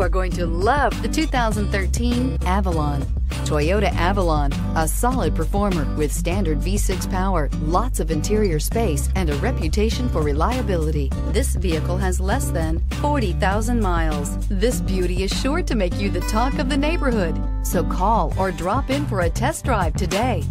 You are going to love the 2013 Avalon. Toyota Avalon, a solid performer with standard V6 power, lots of interior space, and a reputation for reliability. This vehicle has less than 40,000 miles. This beauty is sure to make you the talk of the neighborhood. So call or drop in for a test drive today.